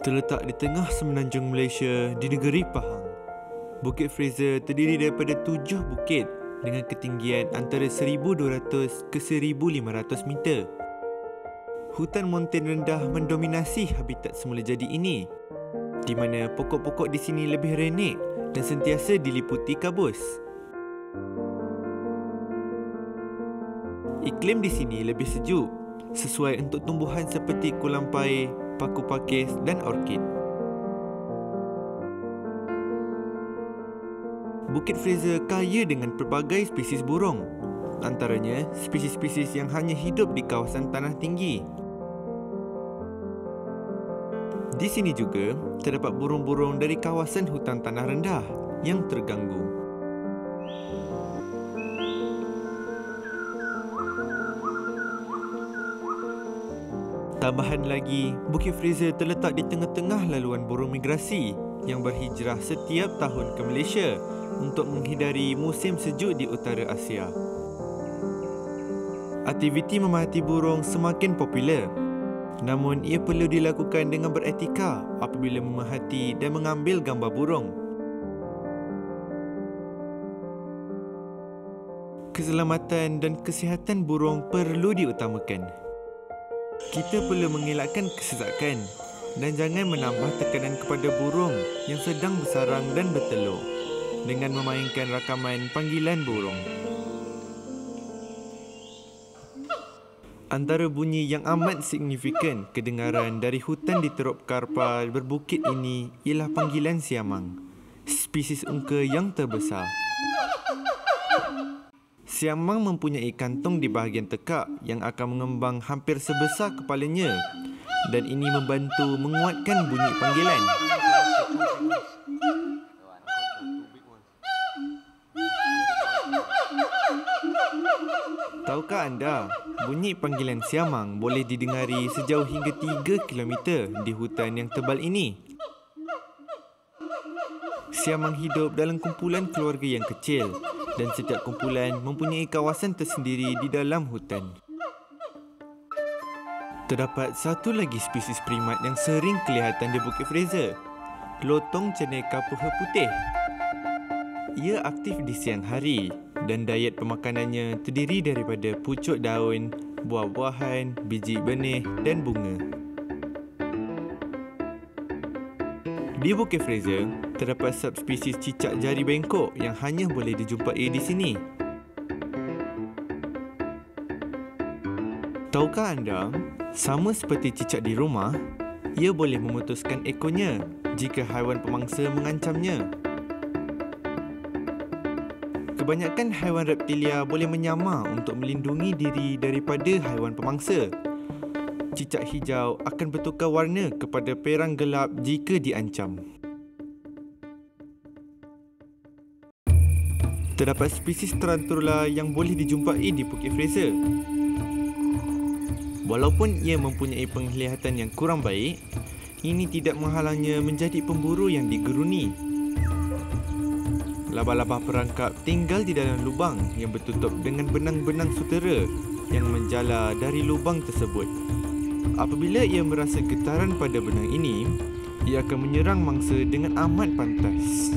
Terletak di tengah semenanjung Malaysia di negeri Pahang. Bukit Fraser terdiri daripada tujuh bukit dengan ketinggian antara 1200 ke 1500 meter. Hutan monten rendah mendominasi habitat semula jadi ini di mana pokok-pokok di sini lebih renek dan sentiasa diliputi kabus. Iklim di sini lebih sejuk sesuai untuk tumbuhan seperti kulampai, paku pakis dan orkid. Bukit Fraser kaya dengan pelbagai spesies burung. Antaranya spesies-spesies yang hanya hidup di kawasan tanah tinggi. Di sini juga terdapat burung-burung dari kawasan hutan tanah rendah yang terganggu. Tambahan lagi, Bukit Fraser terletak di tengah-tengah laluan burung migrasi yang berhijrah setiap tahun ke Malaysia untuk menghindari musim sejuk di utara Asia. Aktiviti memerhati burung semakin popular. Namun ia perlu dilakukan dengan beretika apabila memerhati dan mengambil gambar burung. Keselamatan dan kesihatan burung perlu diutamakan. Kita perlu mengelakkan kesesakan dan jangan menambah tekanan kepada burung yang sedang bersarang dan bertelur dengan memainkan rakaman panggilan burung. Antara bunyi yang amat signifikan kedengaran dari hutan di Teruk Karpa berbukit ini ialah panggilan siamang, spesies unka yang terbesar. Siamang mempunyai kantung di bahagian tekak yang akan mengembang hampir sebesar kepalanya dan ini membantu menguatkan bunyi panggilan. Tahukah anda, bunyi panggilan siamang boleh didengari sejauh hingga 3 km di hutan yang tebal ini. Siamang hidup dalam kumpulan keluarga yang kecil dan setiap kumpulan mempunyai kawasan tersendiri di dalam hutan. Terdapat satu lagi spesies primat yang sering kelihatan di Bukit Fraser. Lotong ceneka puha putih. Ia aktif di siang hari dan diet pemakanannya terdiri daripada pucuk daun, buah-buahan, biji benih dan bunga. Di Bukit Fraser, terdapat subspesies cicak jari bengkok yang hanya boleh dijumpai di sini. Tahukah anda, sama seperti cicak di rumah, ia boleh memutuskan ekornya jika haiwan pemangsa mengancamnya. Kebanyakan haiwan reptilia boleh menyamar untuk melindungi diri daripada haiwan pemangsa. Cicak hijau akan bertukar warna kepada perang gelap jika diancam. Terdapat spesies tarantula yang boleh dijumpai di Bukit Fraser. Walaupun ia mempunyai penglihatan yang kurang baik, ini tidak menghalangnya menjadi pemburu yang digeruni Laba-laba perangkap tinggal di dalam lubang yang bertutup dengan benang-benang sutera yang menjala dari lubang tersebut. Apabila ia merasa getaran pada benang ini, ia akan menyerang mangsa dengan amat pantas.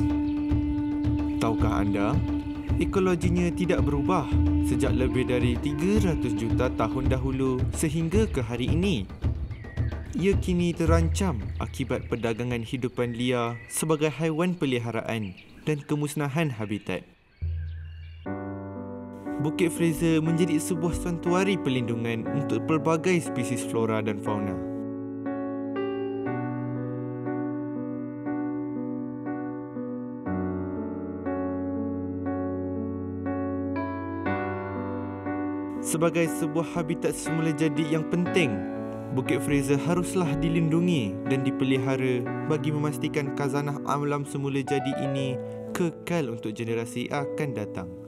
Tahukah anda, ekologinya tidak berubah sejak lebih dari 300 juta tahun dahulu sehingga ke hari ini. Ia kini terancam akibat perdagangan hidupan liar sebagai haiwan peliharaan dan kemusnahan habitat. Bukit Fraser menjadi sebuah santuari perlindungan untuk pelbagai spesies flora dan fauna. Sebagai sebuah habitat semula jadi yang penting Bukit Fraser haruslah dilindungi dan dipelihara bagi memastikan kazanah alam semula jadi ini kekal untuk generasi akan datang.